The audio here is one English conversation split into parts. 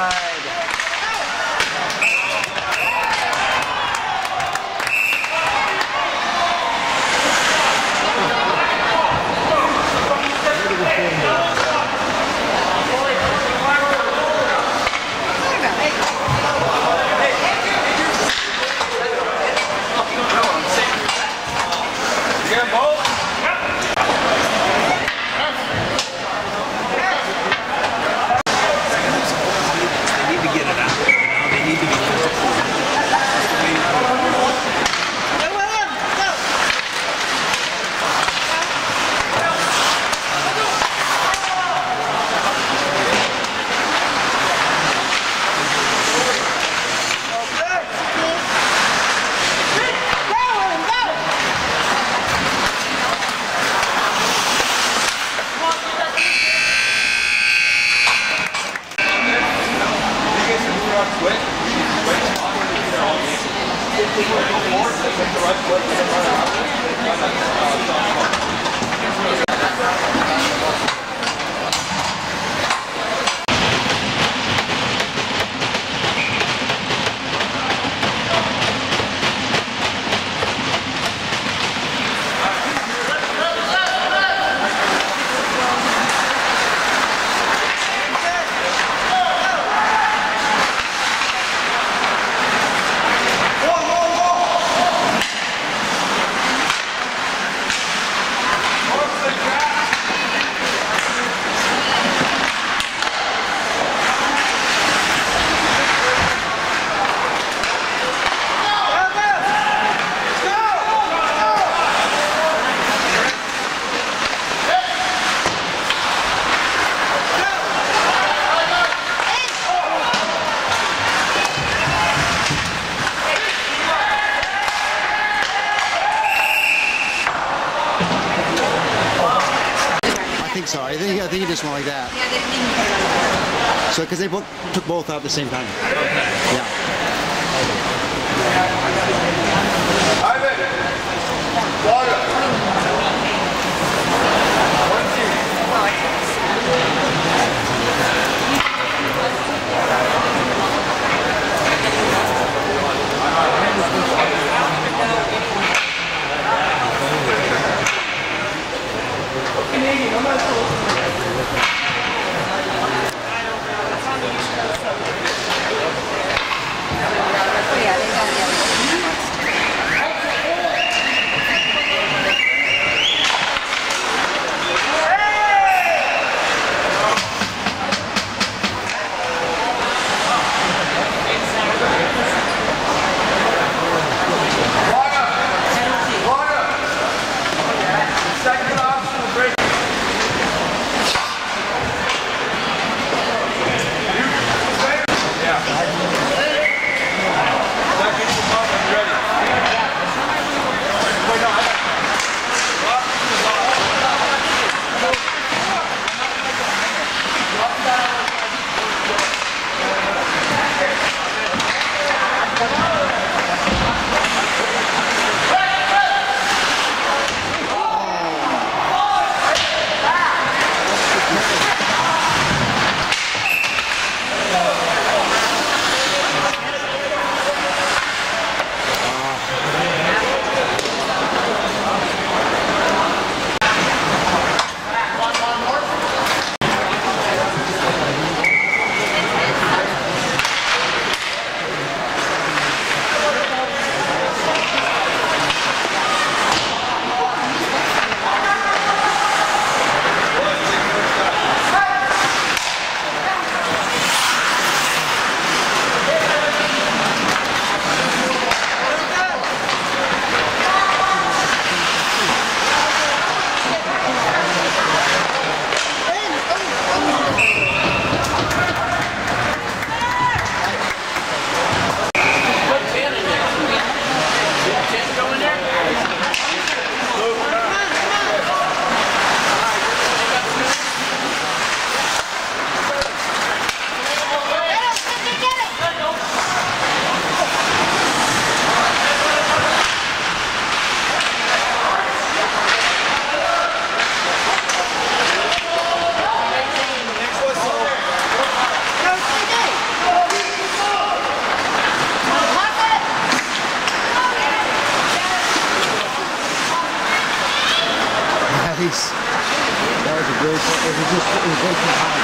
Bye. Both out at the same time. 你可以去看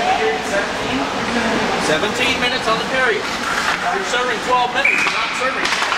17 minutes on the period. You're serving 12 minutes, you're not serving.